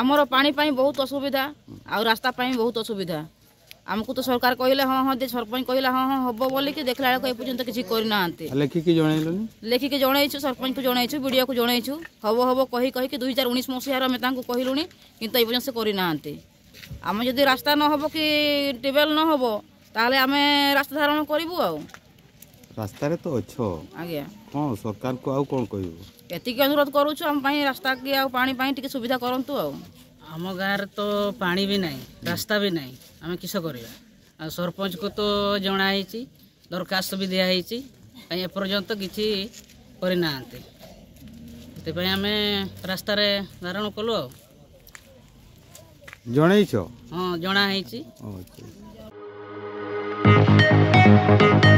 ଆମର ପାଣି ପାଇଁ ବହୁତ ଅସୁବିଧା ଆଉ ରାସ୍ତା ପାଇଁ ବହୁତ ଅସୁବିଧା ଆମକୁ ତ ସରକାର କହିଲେ ହଁ ହଁ ଯେ ସରପଞ୍ଚ କହିଲା ହଁ ହଁ ହବ ବୋଲିକି ଦେଖିଲା ବେଳକୁ ଏପର୍ଯ୍ୟନ୍ତ କିଛି କରିନାହାନ୍ତି ଲେଖିକି ଜଣେଇଲୁନି ଲେଖିକି ଜଣେଇଛୁ ସରପଞ୍ଚକୁ ଜଣେଇଛୁ ବିଡ଼ିଓକୁ ଜଣେଇଛୁ ହବ ହବ କହି କହିକି ଦୁଇ ହଜାର ଉଣେଇଶ ମସିହାର ଆମେ ତାଙ୍କୁ କହିଲୁଣି କିନ୍ତୁ ଏପର୍ଯ୍ୟନ୍ତ ସେ କରିନାହାନ୍ତି ଆମେ ଯଦି ରାସ୍ତା ନ ହବ କି ଟ୍ୟୁବୱେଲ୍ ନ ହବ ତାହେଲେ ଆମେ ରାସ୍ତା ଧାରଣ କରିବୁ ଆଉ রাস্তায় তো অছ আজ্ঞা কোন সরকার কো আউ কোন কইব এতিকি অনুরোধ করুছু আম পাই রাস্তা কি আউ পানি পাই টিকে সুবিধা করন্তু আউ আম গাঁর তো পানি বি নাই রাস্তা বি নাই আমি কিস করিবা আর সরপঞ্চ কো তো জনা হইছি দরখাস্ত বি দিয়া হইছি কাই এ পর্যন্ত কিছি করি নাহান্তি ସେଥିପାଇଁ ଆମେ ରାସ୍ତାରେ ଧାରଣ କଲୁ ଆଉ ଜଣେଇଛ ହଁ ଜଣା ହେଇଛି